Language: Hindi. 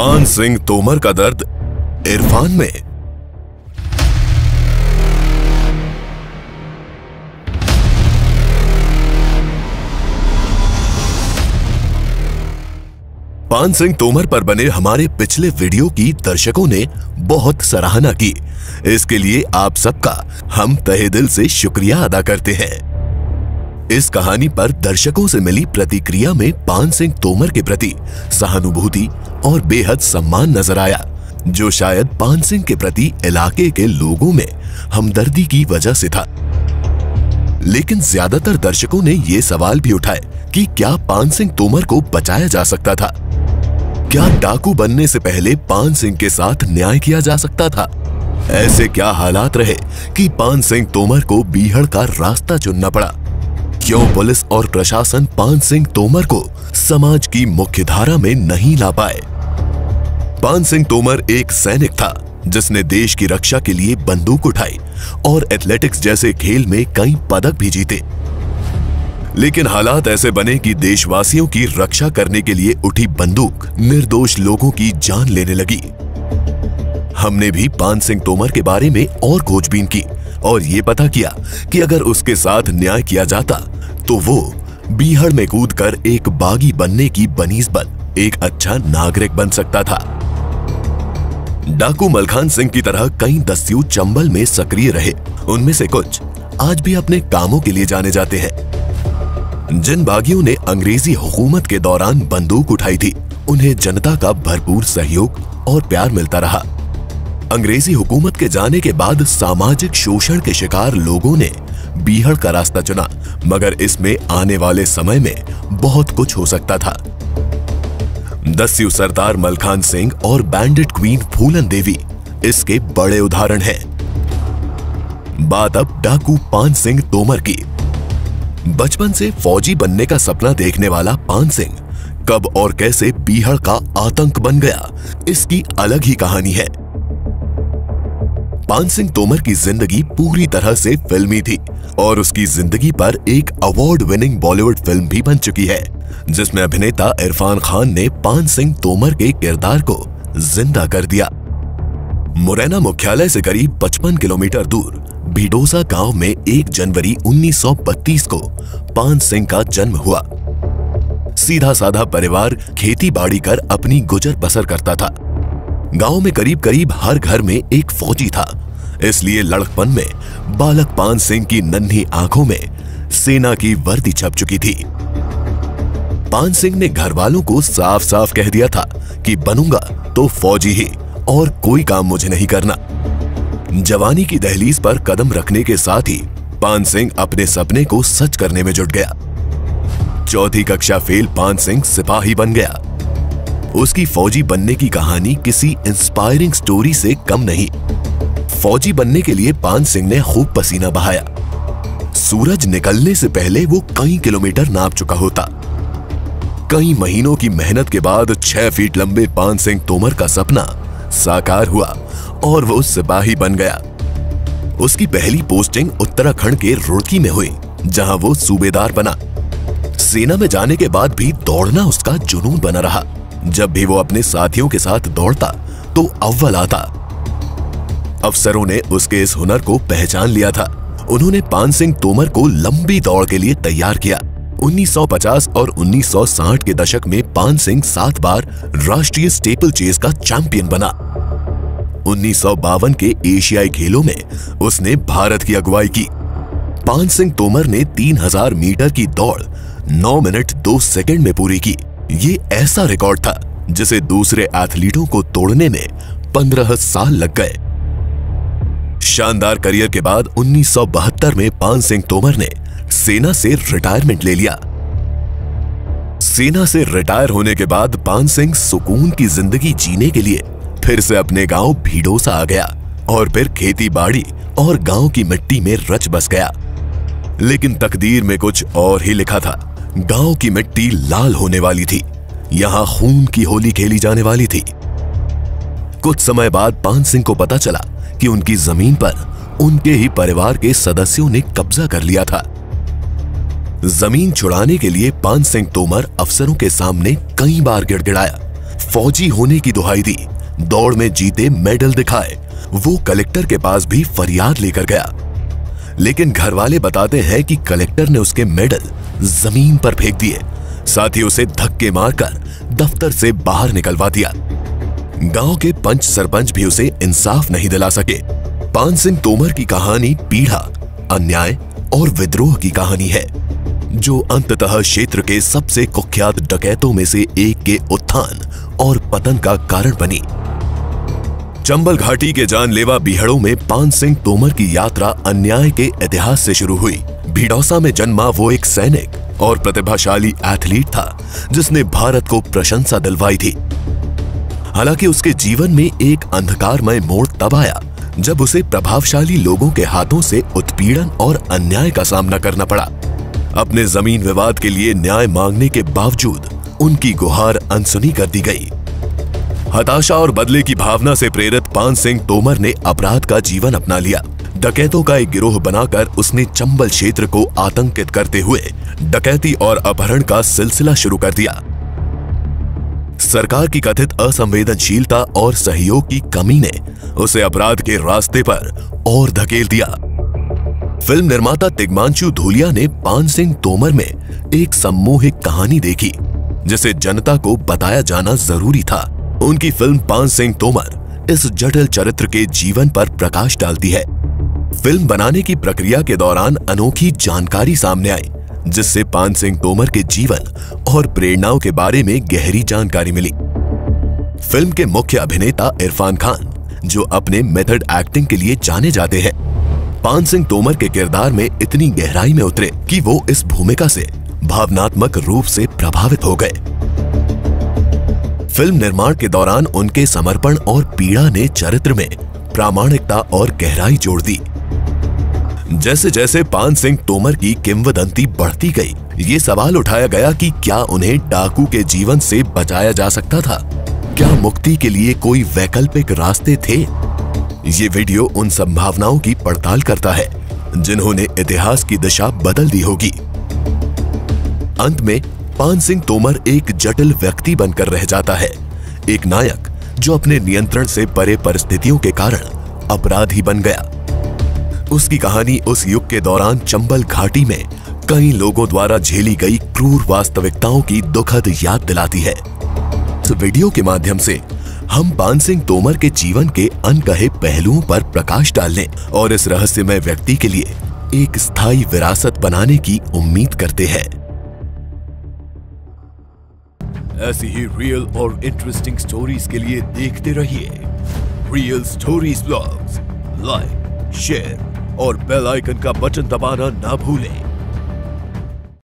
पान सिंह तोमर का दर्द इरफान में। पान सिंह तोमर पर बने हमारे पिछले वीडियो की दर्शकों ने बहुत सराहना की। इसके लिए आप सबका हम तहे दिल से शुक्रिया अदा करते हैं। इस कहानी पर दर्शकों से मिली प्रतिक्रिया में पान सिंह तोमर के प्रति सहानुभूति और बेहद सम्मान नज़र आया, जो शायद पान सिंह के प्रति इलाके के लोगों में हमदर्दी की वजह से था। लेकिन ज़्यादातर दर्शकों ने ये सवाल भी उठाए कि क्या पान सिंह तोमर को बचाया जा सकता था? क्या डाकू बनने से पहले पान सिंह के साथ न्याय किया जा सकता था? ऐसे क्या हालात रहे कि पान सिंह तोमर को बीहड़ का रास्ता चुनना पड़ा? क्यों पुलिस और प्रशासन पान सिंह तोमर को समाज की मुख्य धारा में नहीं ला पाए? पान सिंह तोमर एक सैनिक था, जिसने देश की रक्षा के लिए बंदूक उठाई और एथलेटिक्स जैसे खेल में कई पदक भी जीते। लेकिन हालात ऐसे बने कि देशवासियों की रक्षा करने के लिए उठी बंदूक निर्दोष लोगों की जान लेने लगी। हमने भी पान सिंह तोमर के बारे में और खोजबीन की और ये पता किया कि अगर उसके साथ न्याय किया जाता तो वो बीहड़ में कूद कर एक बागी बनने की बनीस्बत एक अच्छा नागरिक बन सकता था। डाकू मलखान सिंह की तरह कई दस्यु चंबल में सक्रिय रहे। उनमें से कुछ आज भी अपने कामों के लिए जाने जाते हैं। जिन बागियों ने अंग्रेज़ी हुकूमत के दौरान बंदूक उठाई थी, उन्हें जनता का भरपूर सहयोग और प्यार मिलता रहा। अंग्रेज़ी हुकूमत के जाने के बाद सामाजिक शोषण के शिकार लोगों ने बीहड़ का रास्ता चुना, मगर इसमें आने वाले समय में बहुत कुछ हो सकता था। दस्यु सरदार मलखान सिंह और बैंडेड क्वीन फूलन देवी इसके बड़े उदाहरण हैं। बात अब डाकू पान सिंह तोमर की। बचपन से फौजी बनने का सपना देखने वाला पान सिंह कब और कैसे बीहड़ का आतंक बन गया, इसकी अलग ही कहानी है। पान सिंह तोमर की ज़िंदगी पूरी तरह से फिल्मी थी और उसकी ज़िंदगी पर एक अवार्ड विनिंग बॉलीवुड फ़िल्म भी बन चुकी है, जिसमें अभिनेता इरफान खान ने पान सिंह तोमर के किरदार को ज़िंदा कर दिया। मुरैना मुख्यालय से करीब 55 किलोमीटर दूर, भिडोसा गाँव में 1 जनवरी 1932 को पान सिंह का जन्म हुआ। सीधा साधा परिवार खेती बाड़ी कर अपनी गुजर बसर करता था। गाँव में करीब करीब हर घर में एक फौजी था। इसलिए लड़कपन में, बालक पान सिंह की नन्ही आँखों में सेना की वर्दी छप चुकी थी। पान सिंह ने घर वालों को साफ़ साफ़ कह दिया था कि बनूँगा तो फौजी ही, और कोई काम मुझे नहीं करना। जवानी की दहलीज पर कदम रखने के साथ ही पान सिंह अपने सपने को सच करने में जुट गया। चौथी कक्षा फेल पान सिंह सिपाही बन गया। उसकी फौजी बनने की कहानी किसी इंस्पायरिंग स्टोरी से कम नहीं। फौजी बनने के लिए पान सिंह ने खूब पसीना बहाया। सूरज निकलने से पहले वो कई किलोमीटर नाप चुका होता। कई महीनों की मेहनत के बाद छह फीट लंबे पान सिंह तोमर का सपना साकार हुआ और वो सिपाही बन गया। उसकी पहली पोस्टिंग उत्तराखंड के रुड़की में हुई, जहाँ वो सूबेदार बना। सेना में जाने के बाद भी दौड़ना उसका जुनून बना रहा। जब भी वो अपने साथियों के साथ दौड़ता तो अव्वल आता। अफसरों ने उसके इस हुनर को पहचान लिया था। उन्होंने पान सिंह तोमर को लंबी दौड़ के लिए तैयार किया। 1950 और 1960 के दशक में पान सिंह सात बार राष्ट्रीय स्टेपल चेस का चैंपियन बना। उन्नीस सौ बावन के एशियाई खेलों में उसने भारत की अगुवाई की। पान सिंह तोमर ने 3000 मीटर की दौड़ 9 मिनट 2 सेकंड में पूरी की। ये ऐसा रिकॉर्ड था, जिसे दूसरे एथलीटों को तोड़ने में 15 साल लग गए। शानदार करियर के बाद 1972 में पान सिंह तोमर ने सेना से रिटायरमेंट ले लिया। सेना से रिटायर होने के बाद पान सिंह सुकून की ज़िंदगी जीने के लिए फिर से अपने गाँव भीडोसा आ गया और फिर खेती बाड़ी और गाँव की मिट्टी में रच बस गया। लेकिन तकदीर में कुछ और ही लिखा था। गाँव की मिट्टी लाल होने वाली थी। यहाँ खून की होली खेली जाने वाली थी। कुछ समय बाद पान सिंह को पता चला कि उनकी ज़मीन पर उनके ही परिवार के सदस्यों ने कब्जा कर लिया था। ज़मीन छुड़ाने के लिए पान सिंह तोमर अफसरों के सामने कई बार गिड़गिड़ाया। फौजी होने की दुहाई दी। दौड़ में जीते मेडल दिखाए। वो कलेक्टर के पास भी फरियाद लेकर गया। लेकिन घर वाले बताते हैं कि कलेक्टर ने उसके मेडल ज़मीन पर फेंक दिए। साथ ही उसे धक्के मारकर दफ्तर से बाहर निकलवा दिया। गाँव के पंच सरपंच भी उसे इंसाफ नहीं दिला सके। पान सिंह तोमर की कहानी पीढ़ा, अन्याय और विद्रोह की कहानी है, जो अंततः क्षेत्र के सबसे कुख्यात डकैतों में से एक के उत्थान और पतन का कारण बनी। चंबल घाटी के जानलेवा बिहड़ों में पान सिंह तोमर की यात्रा अन्याय के इतिहास से शुरू हुई। भिडौसा में जन्मा वो एक सैनिक और प्रतिभाशाली एथलीट था, जिसने भारत को प्रशंसा दिलवाई थी। हालाँकि उसके जीवन में एक अंधकारमय मोड़ तब आया, जब उसे प्रभावशाली लोगों के हाथों से उत्पीड़न और अन्याय का सामना करना पड़ा। अपने ज़मीन विवाद के लिए न्याय मांगने के बावजूद उनकी गुहार अनसुनी कर दी गई। हताशा और बदले की भावना से प्रेरित पान सिंह तोमर ने अपराध का जीवन अपना लिया। डकैतों का एक गिरोह बनाकर उसने चंबल क्षेत्र को आतंकित करते हुए डकैती और अपहरण का सिलसिला शुरू कर दिया। सरकार की कथित असंवेदनशीलता और सहयोग की कमी ने उसे अपराध के रास्ते पर और धकेल दिया। फ़िल्म निर्माता तिग्मांशु धूलिया ने पान सिंह तोमर में एक सम्मोहिक कहानी देखी, जिसे जनता को बताया जाना ज़रूरी था। उनकी फ़िल्म पान सिंह तोमर इस जटिल चरित्र के जीवन पर प्रकाश डालती है। फ़िल्म बनाने की प्रक्रिया के दौरान अनोखी जानकारी सामने आई, जिससे पान सिंह तोमर के जीवन और प्रेरणाओं के बारे में गहरी जानकारी मिली। फ़िल्म के मुख्य अभिनेता इरफान खान, जो अपने मेथड एक्टिंग के लिए जाने जाते हैं, पान सिंह तोमर के किरदार में इतनी गहराई में उतरे कि वो इस भूमिका से भावनात्मक रूप से प्रभावित हो गए। फ़िल्म निर्माण के दौरान उनके समर्पण और पीड़ा ने चरित्र में प्रामाणिकता और गहराई जोड़ दी। जैसे जैसे पान सिंह तोमर की किंवदंती बढ़ती गई, ये सवाल उठाया गया कि क्या उन्हें डाकू के जीवन से बचाया जा सकता था? क्या मुक्ति के लिए कोई वैकल्पिक रास्ते थे? ये वीडियो उन संभावनाओं की पड़ताल करता है, जिन्होंने इतिहास की दिशा बदल दी होगी। अंत में पान सिंह तोमर एक जटिल व्यक्ति बनकर रह जाता है। एक नायक जो अपने नियंत्रण से परे परिस्थितियों के कारण अपराधी बन गया। उसकी कहानी उस युग के दौरान चंबल घाटी में कई लोगों द्वारा झेली गई क्रूर वास्तविकताओं की दुखद याद दिलाती है। इस वीडियो के माध्यम से हम पान सिंह तोमर के जीवन के अनकहे पहलुओं पर प्रकाश डालने और इस रहस्यमय व्यक्ति के लिए एक स्थायी विरासत बनाने की उम्मीद करते हैं। ऐसी ही रियल और इंटरेस्टिंग स्टोरीज के लिए देखते रहिए। Real stories blogs like share और बेल आइकन का बटन दबाना ना भूलें।